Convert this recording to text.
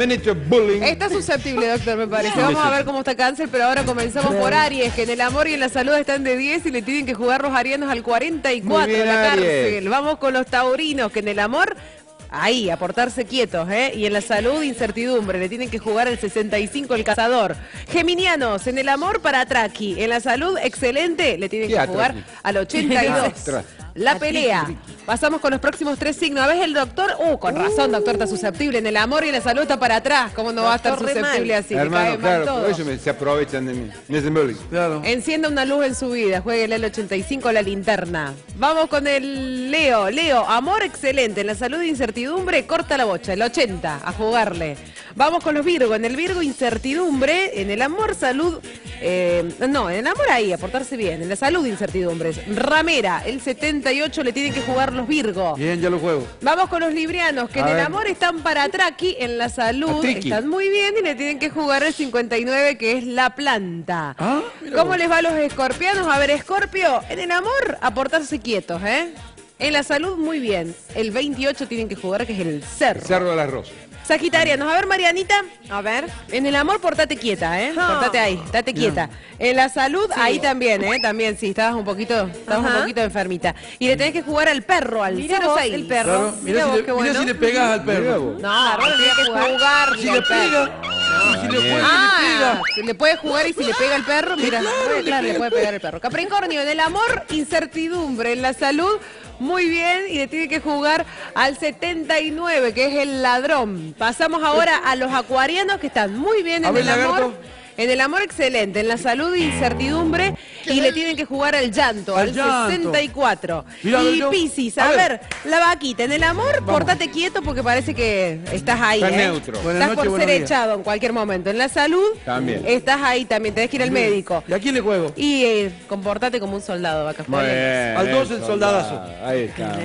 Hecho bullying. Está susceptible, doctor, me parece. Vamos a ver cómo está cáncer, pero ahora comenzamos por Aries, que en el amor y en la salud están de 10 y le tienen que jugar los arianos al 44 Muy bien, de la Aries. cárcel. Vamos con los taurinos, que en el amor... Ahí, a portarse quietos, ¿eh? Y en la salud, incertidumbre. Le tienen que jugar el 65 el cazador. Geminianos, en el amor para Traki. En la salud, excelente. Le tienen ¿Qué que jugar al 82. La pelea. Pasamos con los próximos tres signos. A ver, el doctor. Uh, con razón, doctor, está susceptible. En el amor y en la salud está para atrás. ¿Cómo no va a estar Doctor, re susceptible mal. así? Le cae Hermano, mal claro, todo. por eso me- se aprovechan de mí. Me hacen bullying. Claro. Encienda una luz en su vida, juegue el 85 la linterna. Vamos con el Leo. Leo, amor excelente. En la salud incertidumbre, corta la bocha, el 80, a jugarle. Vamos con los Virgo. En el Virgo incertidumbre, en el amor salud, eh, no, en el amor ahí, a portarse bien. En la salud incertidumbres. Ramera, el 78 le tienen que jugar los Virgo. Bien, ya lo juego. Vamos con los librianos, que A en el amor están para Traki, en la salud están muy bien y le tienen que jugar el 59, que es la planta. Ah, ¿Cómo vos. les va a los escorpianos? A ver, Escorpio, en el amor, a portarse quietos, ¿eh? En la salud, muy bien. El 28 tienen que jugar, que es el cerro. Cerro de las Rosas. Sagitarianos, a ver, Marianita. A ver. En el amor, portate quieta, ¿eh? Ah. Portate ahí, date quieta. En la salud, ahí también, ¿eh? También, sí, estabas un poquito, estabas un poquito enfermita. Y le tenés que jugar al perro, al vos, 06. el perro. Claro. Mira, si, vos, le, mira bueno. si le pegas al perro. vos. No, vos tenés que jugar. Si le pega. si le juega, Ah, le le puede jugar y si le pega el perro, mira, puede- claro, le puede pegar el perro. Capricornio, en el amor, incertidumbre, en la salud, muy bien, y le tiene que jugar al 79, que es el ladrón. Pasamos ahora a los acuarianos, que están muy bien en el amor. En el amor excelente, en la salud incertidumbre y le tienen que jugar al llanto, Al al, llanto. 64. Mira, y yo- Piscis, a a, ver. ver, la vaquita, en el amor, portate quieto porque parece que estás ahí. Está ¿eh? neutro. Buenas Estás por ser días. echado en cualquier momento. En la salud, También. estás ahí también, tenés que ir al médico. ¿Y a quién le juego? Y eh, comportate como un soldado, vaca. Al dos el soldadazo. Ahí está.